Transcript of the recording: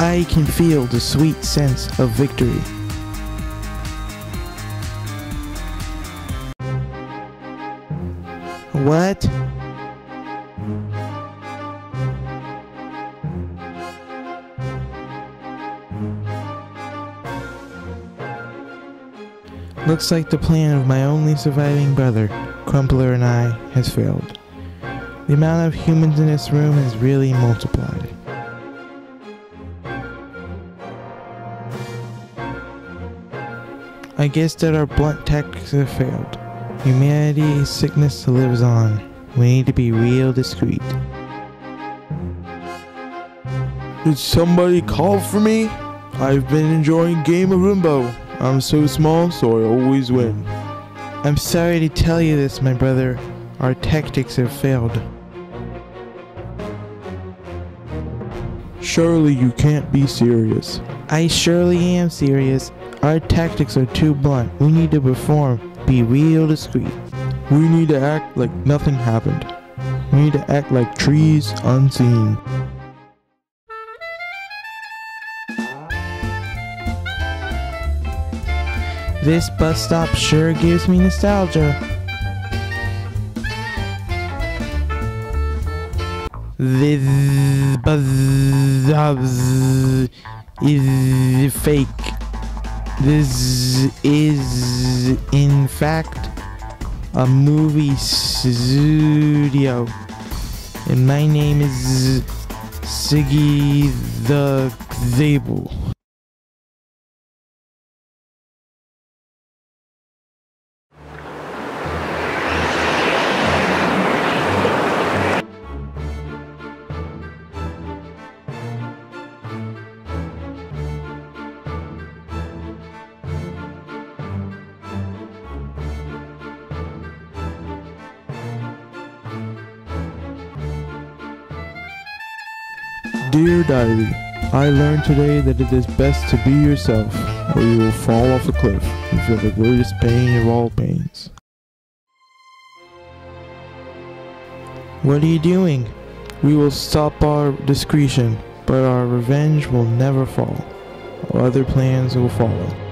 I can feel the sweet sense of victory. What? Looks like the plan of my only surviving brother, Crumpler, and I has failed. The amount of humans in this room has really multiplied. I guess that our blunt tactics have failed. Humanity's sickness lives on. We need to be real discreet. Did somebody call for me? I've been enjoying Game of Limbo. I'm so small, so I always win. I'm sorry to tell you this, my brother. Our tactics have failed. Surely you can't be serious. I surely am serious. Our tactics are too blunt. We need to perform. Be real discreet. We need to act like nothing happened. We need to act like trees unseen. This bus stop sure gives me nostalgia. This bus stop is fake. This is, in fact, a movie studio. And my name is Ciggy the Cable. Dear Diary, I learned today that it is best to be yourself, or you will fall off a cliff and feel the greatest pain of all pains. What are you doing? We will stop our discretion, but our revenge will never fall. Other plans will follow.